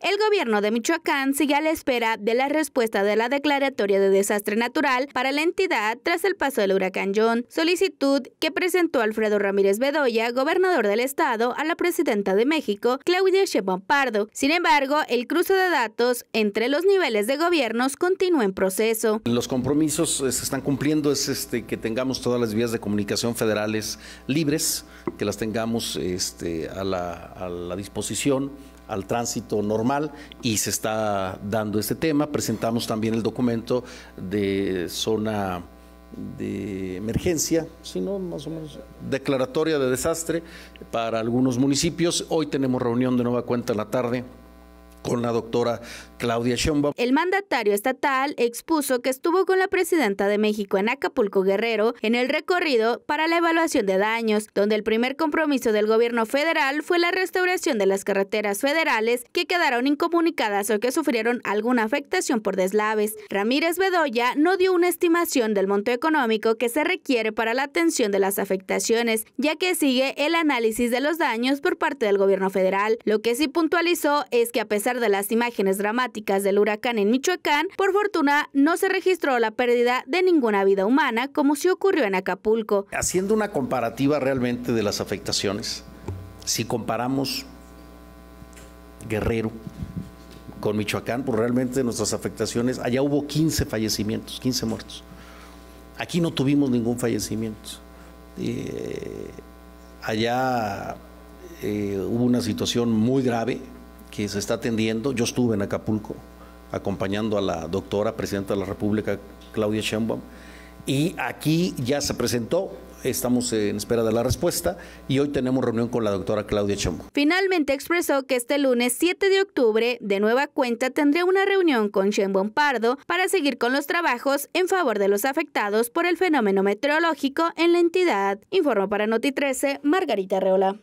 El gobierno de Michoacán sigue a la espera de la respuesta de la declaratoria de desastre natural para la entidad tras el paso del huracán John, solicitud que presentó Alfredo Ramírez Bedoya, gobernador del estado, a la presidenta de México, Claudia Sheinbaum Pardo. Sin embargo, el cruce de datos entre los niveles de gobiernos continúa en proceso. Los compromisos eh, se están cumpliendo es este que tengamos todas las vías de comunicación federales libres, que las tengamos este, a, la, a la disposición al tránsito normal y se está dando este tema. Presentamos también el documento de zona de emergencia, sino más o menos declaratoria de desastre para algunos municipios. Hoy tenemos reunión de nueva cuenta en la tarde con la doctora Claudia Sheinbaum. El mandatario estatal expuso que estuvo con la presidenta de México en Acapulco Guerrero en el recorrido para la evaluación de daños, donde el primer compromiso del gobierno federal fue la restauración de las carreteras federales que quedaron incomunicadas o que sufrieron alguna afectación por deslaves. Ramírez Bedoya no dio una estimación del monto económico que se requiere para la atención de las afectaciones, ya que sigue el análisis de los daños por parte del gobierno federal. Lo que sí puntualizó es que a pesar de las imágenes dramáticas del huracán en Michoacán, por fortuna no se registró la pérdida de ninguna vida humana como se ocurrió en Acapulco. Haciendo una comparativa realmente de las afectaciones, si comparamos Guerrero con Michoacán, pues realmente nuestras afectaciones, allá hubo 15 fallecimientos, 15 muertos. Aquí no tuvimos ningún fallecimiento. Eh, allá eh, hubo una situación muy grave, que se está atendiendo. Yo estuve en Acapulco acompañando a la doctora presidenta de la República, Claudia Sheinbaum, y aquí ya se presentó, estamos en espera de la respuesta y hoy tenemos reunión con la doctora Claudia Sheinbaum. Finalmente expresó que este lunes 7 de octubre, de nueva cuenta, tendría una reunión con Sheinbaum Pardo para seguir con los trabajos en favor de los afectados por el fenómeno meteorológico en la entidad. Informó para Noti 13 Margarita Reola.